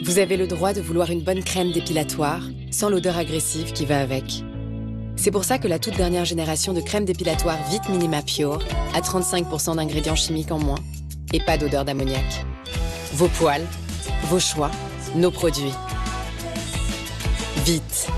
vous avez le droit de vouloir une bonne crème dépilatoire sans l'odeur agressive qui va avec. C'est pour ça que la toute dernière génération de crème dépilatoire Vite Minima Pure a 35% d'ingrédients chimiques en moins et pas d'odeur d'ammoniac. Vos poils, vos choix, nos produits. Vite